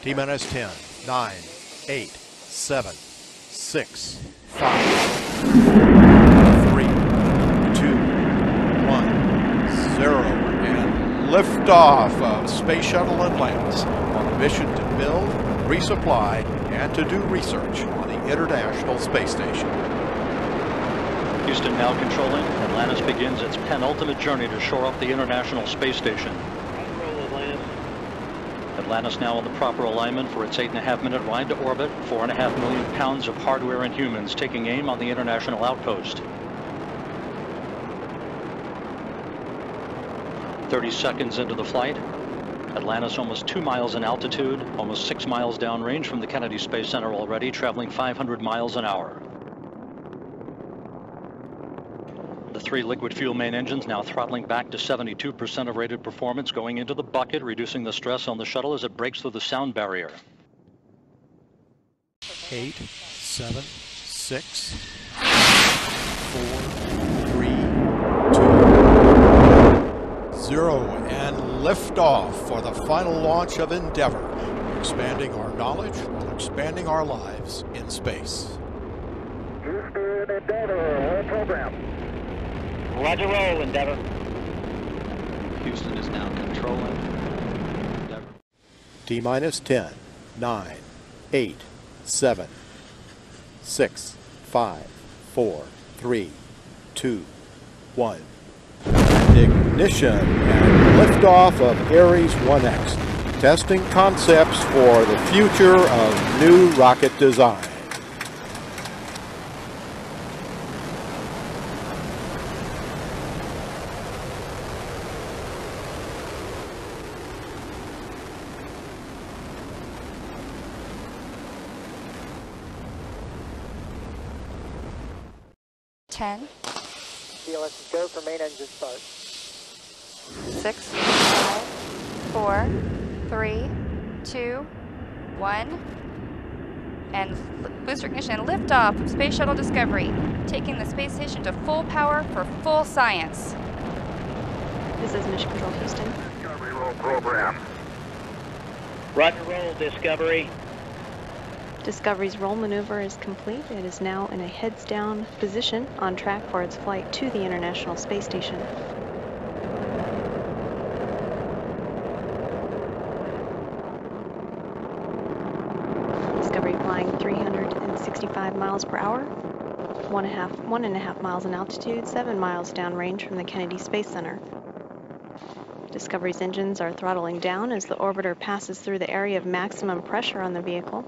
T minus 10, 9, 8, 7, 6, 5, 3, 2, 1, 0. And liftoff of Space Shuttle Atlantis on a mission to build, resupply, and to do research on the International Space Station. Houston now controlling. Atlantis begins its penultimate journey to shore up the International Space Station. Atlantis now on the proper alignment for its eight and a half minute ride to orbit. Four and a half million pounds of hardware and humans taking aim on the International Outpost. 30 seconds into the flight. Atlantis almost two miles in altitude, almost six miles downrange from the Kennedy Space Center already, traveling 500 miles an hour. The three liquid fuel main engines now throttling back to 72% of rated performance, going into the bucket, reducing the stress on the shuttle as it breaks through the sound barrier. 8, 7, 6, 4, 3, 2, 0. And liftoff for the final launch of Endeavour, expanding our knowledge while expanding our lives in space. Houston Endeavour, roll program. Roger roll, Endeavour. Houston is now controlling. Endeavour. T minus 10, 9, 8, 7, 6, 5, 4, 3, 2, 1. Ignition and liftoff of Ares 1X, testing concepts for the future of new rocket design. Ten, GLS go for main engine start. six, five, four, three, two, one, and l- booster ignition and liftoff of Space Shuttle Discovery, taking the space station to full power for full science. This is Mission Control Houston. Discovery roll program. Roger roll, Discovery. Discovery's roll maneuver is complete. It is now in a heads down position on track for its flight to the International Space Station. Discovery flying 365 miles per hour, one and a half, one and a half miles in altitude, seven miles downrange from the Kennedy Space Center. Discovery's engines are throttling down as the orbiter passes through the area of maximum pressure on the vehicle.